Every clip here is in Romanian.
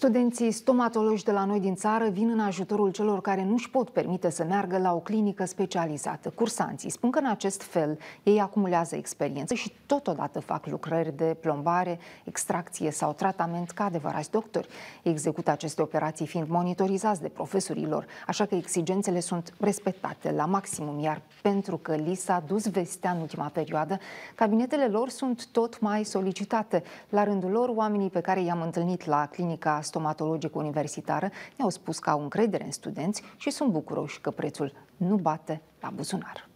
Studenții stomatologi de la noi din țară vin în ajutorul celor care nu își pot permite să meargă la o clinică specializată. Cursanții spun că în acest fel ei acumulează experiență și totodată fac lucrări de plombare, extracție sau tratament ca adevărați doctori. Execută aceste operații fiind monitorizați de profesorilor, așa că exigențele sunt respectate la maximum, iar pentru că li s-a dus vestea în ultima perioadă, cabinetele lor sunt tot mai solicitate. La rândul lor, oamenii pe care i-am întâlnit la clinica stomatologică universitară ne-au spus că au încredere în studenți și sunt bucuroși că prețul nu bate la buzunar.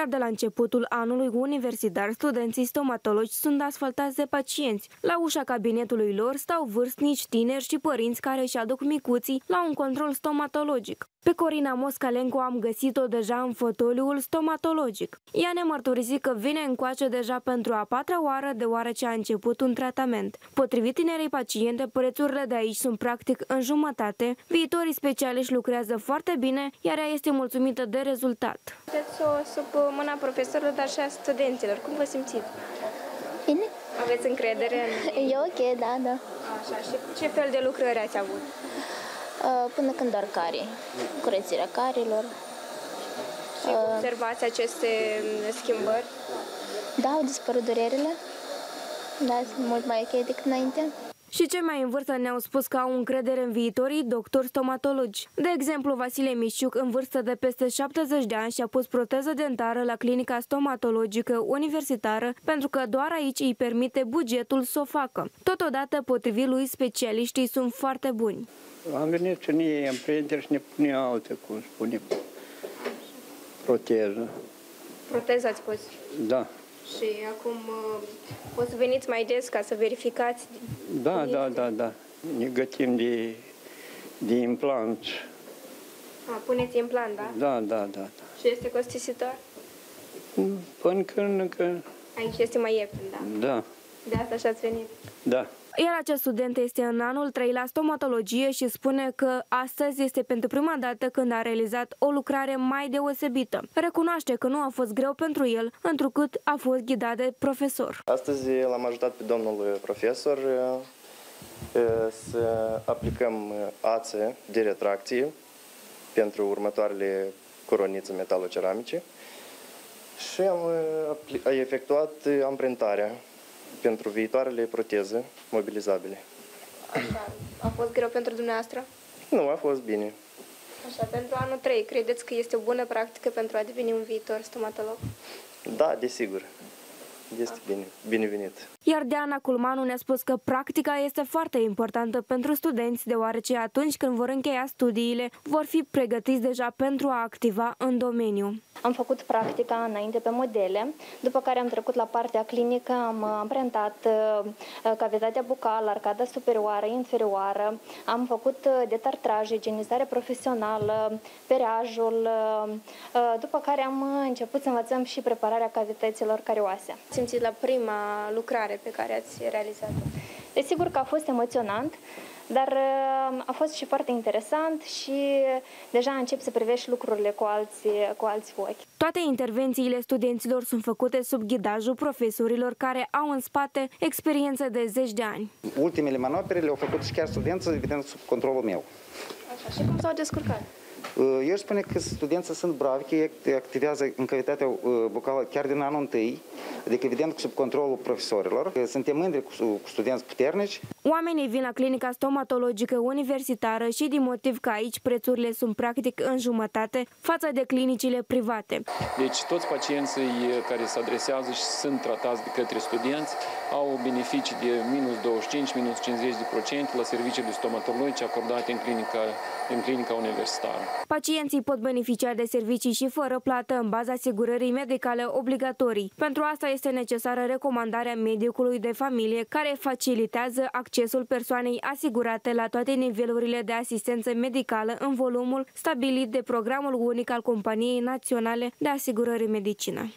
Chiar de la începutul anului universitar, studenții stomatologi sunt asfaltați de pacienți. La ușa cabinetului lor stau vârstnici, tineri și părinți care își aduc micuții la un control stomatologic. Pe Corina Moscalencu am găsit-o deja în fotoliul stomatologic. Ea ne mărturisit că vine încoace deja pentru a patra oară deoarece a început un tratament. Potrivit tinerei paciente, prețurile de aici sunt practic în jumătate, viitorii specialiști lucrează foarte bine, iar ea este mulțumită de rezultat. Sunteți-o sub mâna profesorilor, dar și a studenților. Cum vă simțiți? Bine. Aveți încredere în... E ok, da, da. Așa, și ce fel de lucrări ați avut? Uh, până când doar care, curățirea carilor. Și uh, observați aceste mm, schimbări? Da, au dispărut durerile. Da, sunt mult mai ok decât înainte. Și cei mai în vârstă ne-au spus că au încredere în viitorii doctori stomatologi. De exemplu, Vasile Mișciuc, în vârstă de peste 70 de ani, și-a pus proteză dentară la clinica stomatologică universitară pentru că doar aici îi permite bugetul să o facă. Totodată, potrivit lui, specialiștii sunt foarte buni. Am venit și ne am prieteni și ne pune alte, cum spunem, proteză. Proteză ați pus? Da. Și acum o să veniți mai des ca să verificați? Da, da, da, da. Ne gătim de, de implant. A, puneți implant, da? Da, da, da. da. Și este costisitor? Până când, că... Aici este mai ieftin, da? Da. De asta și-ați venit? Da. Iar acest student este în anul 3 la stomatologie și spune că astăzi este pentru prima dată când a realizat o lucrare mai deosebită. Recunoaște că nu a fost greu pentru el, întrucât a fost ghidat de profesor. Astăzi l-am ajutat pe domnul profesor să aplicăm ațe de retracție pentru următoarele coronițe metaloceramice și am efectuat amprentarea pentru viitoarele proteze mobilizabile. Așa. A fost greu pentru dumneavoastră? Nu, a fost bine. Așa, pentru anul 3, credeți că este o bună practică pentru a deveni un viitor stomatolog? Da, desigur. Este bine, binevenit. Iar Diana Culmanu ne-a spus că practica este foarte importantă pentru studenți, deoarece atunci când vor încheia studiile, vor fi pregătiți deja pentru a activa în domeniu. Am făcut practica înainte pe modele, după care am trecut la partea clinică, am amprentat uh, cavitatea bucală, arcada superioară, inferioară, am făcut uh, detartraj, igienizare profesională, pereajul, uh, după care am început să învățăm și prepararea cavităților carioase. Simțiți la prima lucrare pe care ați realizat-o? Desigur că a fost emoționant, dar uh, a fost și foarte interesant și deja încep să privești lucrurile cu alți, cu alți ochi. Toate intervențiile studenților sunt făcute sub ghidajul profesorilor care au în spate experiență de zeci de ani. Ultimele manopere le-au făcut și chiar studenții, evident, sub controlul meu. Așa, și cum s-au descurcat? Uh, eu spune că studenții sunt bravi, că ei activează în cavitatea uh, bucală chiar din anul întâi, adică evident sub controlul profesorilor. Suntem mândri cu studenți puternici. Oamenii vin la clinica stomatologică universitară și din motiv că aici prețurile sunt practic în jumătate față de clinicile private. Deci toți pacienții care se adresează și sunt tratați de către studenți au beneficii de minus 25, minus 50% la serviciile stomatologice acordate în clinica, în clinica universitară. Pacienții pot beneficia de servicii și fără plată în baza asigurării medicale obligatorii. Pentru asta este necesară recomandarea medicului de familie care facilitează accesul persoanei asigurate la toate nivelurile de asistență medicală în volumul stabilit de programul unic al Companiei Naționale de Asigurări Medicină.